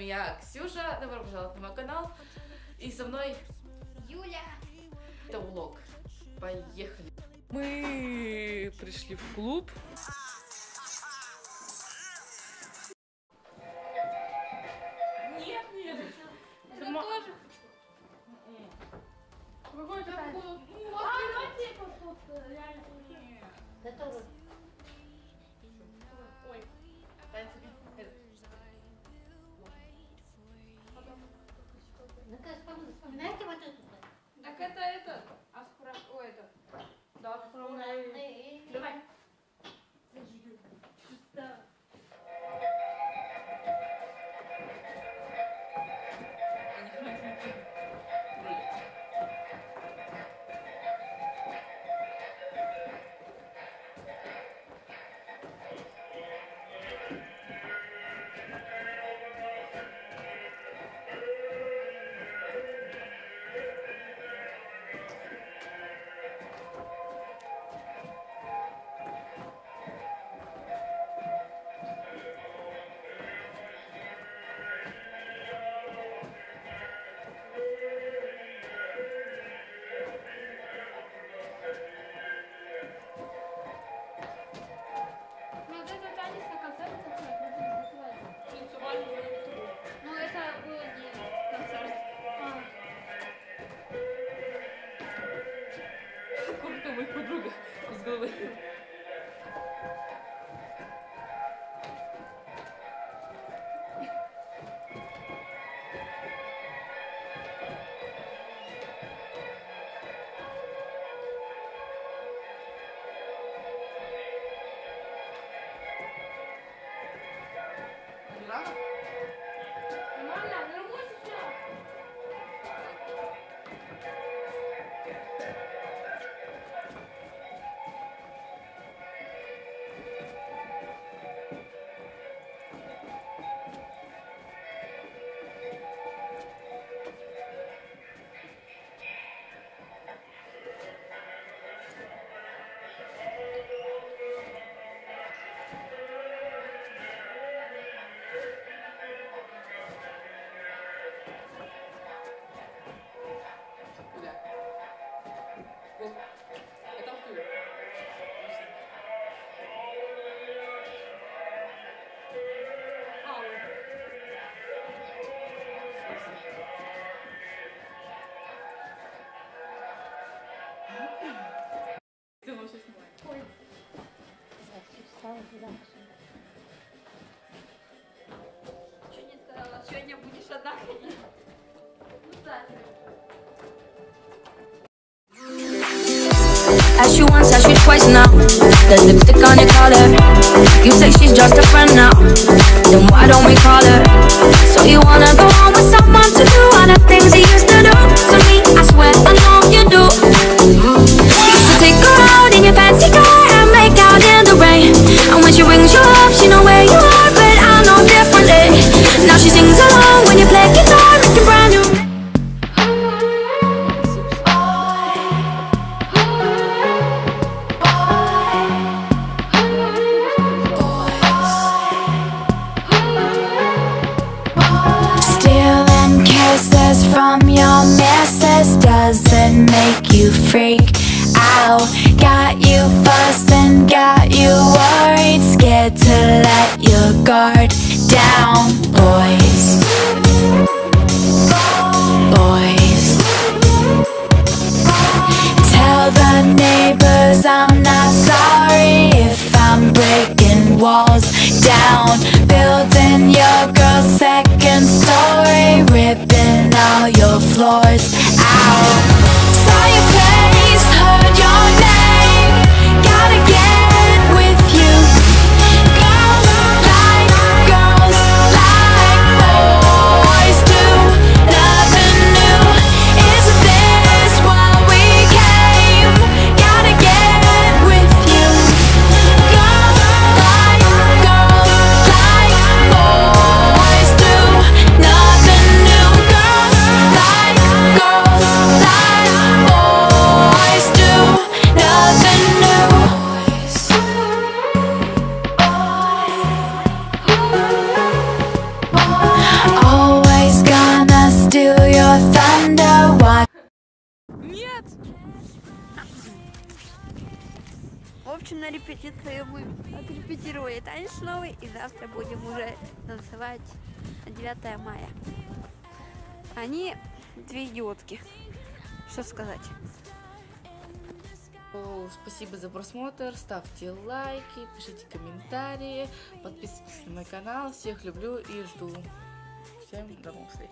вами я, Ксюша. Добро пожаловать на мой канал. И со мной Юля. это влог. Поехали. Мы пришли в клуб. Нет, нет. Это тоже. Какой такой? Готово. Ой. Танцы. moving. Thank już oddaję. Ask you once, ask you twice now. There's lipstick on your collar. You say she's just a friend now. Then why don't we call her? So you wanna go home with someone to do wanna? You freak out. Got you fussing, got you worried, scared to let your guard down. Общем, на репетиции мы отрепетировали танец новый, и завтра будем уже танцевать на 9 мая. Они две идиотки. Что сказать? О, Спасибо за просмотр, ставьте лайки, пишите комментарии, подписывайтесь на мой канал. Всех люблю и жду. Всем до новых встреч.